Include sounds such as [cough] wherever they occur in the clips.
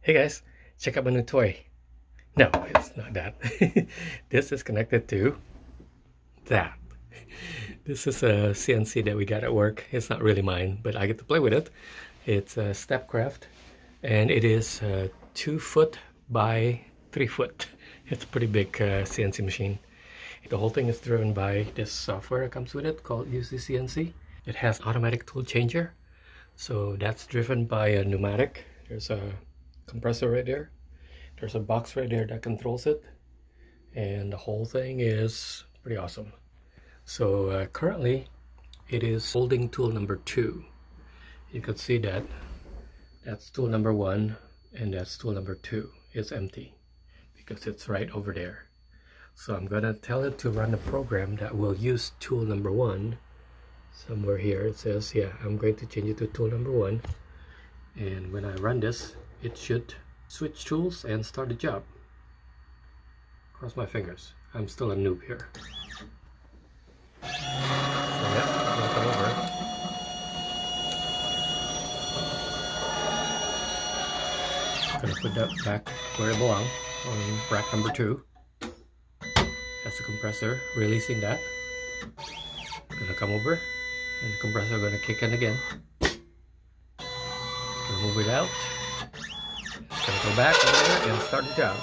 Hey guys, check out my new toy. No, it's not that. [laughs] this is connected to that. This is a CNC that we got at work. It's not really mine, but I get to play with it. It's a Stepcraft and it is uh, two foot by three foot. [laughs] It's a pretty big uh, CNC machine. The whole thing is driven by this software that comes with it called UCCNC. It has automatic tool changer. So that's driven by a pneumatic. There's a compressor right there. There's a box right there that controls it. And the whole thing is pretty awesome. So uh, currently it is holding tool number two. You can see that that's tool number one and that's tool number two. It's empty because it's right over there. So I'm gonna tell it to run a program that will use tool number one. Somewhere here it says, yeah, I'm going to change it to tool number one. And when I run this, it should switch tools and start the job. Cross my fingers. I'm still a noob here. So yeah, over. Gonna put that back where it belongs on rack number two. That's the compressor, releasing that. Gonna come over and the compressor gonna kick in again. Gonna move it out. Gonna go back over there and start the job.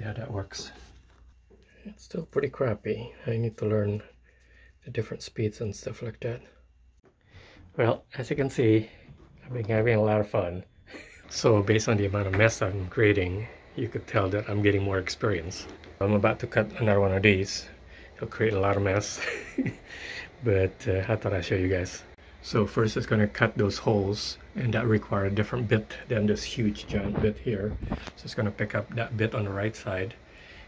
see how that works. It's still pretty crappy. I need to learn the different speeds and stuff like that. Well, as you can see, I've been having a lot of fun. [laughs] So based on the amount of mess I'm creating, you could tell that I'm getting more experience. I'm about to cut another one of these. It'll create a lot of mess, [laughs] but uh, I thought I'd show you guys. So first it's going to cut those holes and that require a different bit than this huge giant bit here. So it's going to pick up that bit on the right side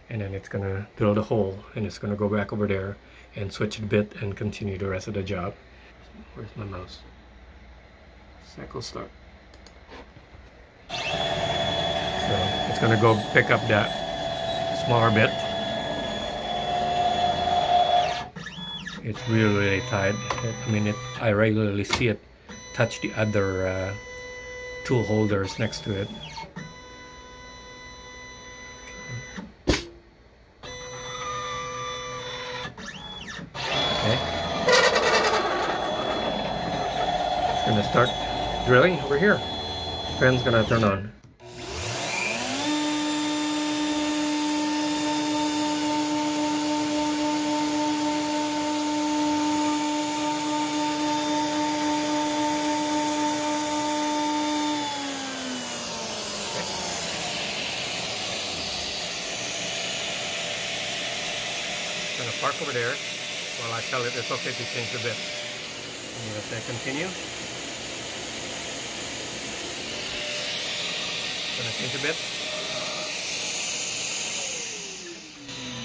and then it's going to drill the hole and it's going to go back over there and switch the bit and continue the rest of the job. Where's my mouse? Cycle start. So it's going to go pick up that smaller bit it's really really tight. I mean it I regularly see it touch the other uh, tool holders next to it. Okay. It's gonna start drilling over here. Fan's gonna turn on gonna park over there while I tell it it's okay to change the bit. I'm gonna say continue. Gonna change the bit.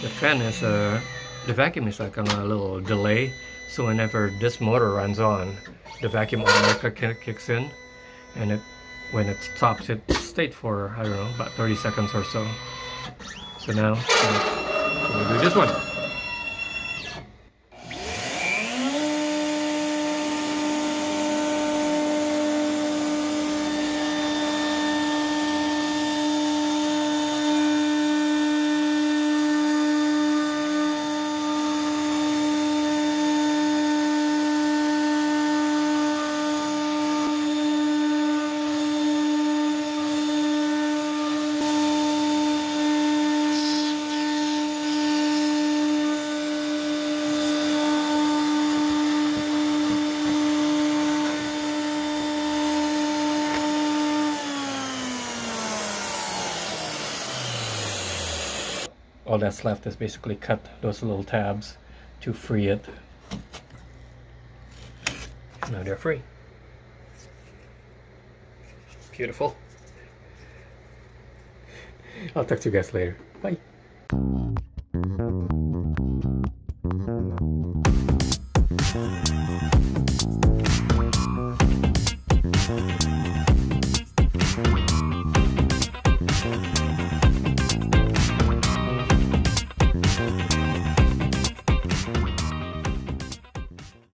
The fan is uh, the vacuum is like on a little delay, so whenever this motor runs on, the vacuum automatically kicks in, and it when it stops, it stays for I don't know about 30 seconds or so. So now we'll do this one. All that's left is basically cut those little tabs to free it. Now they're free. Beautiful. I'll talk to you guys later. Bye.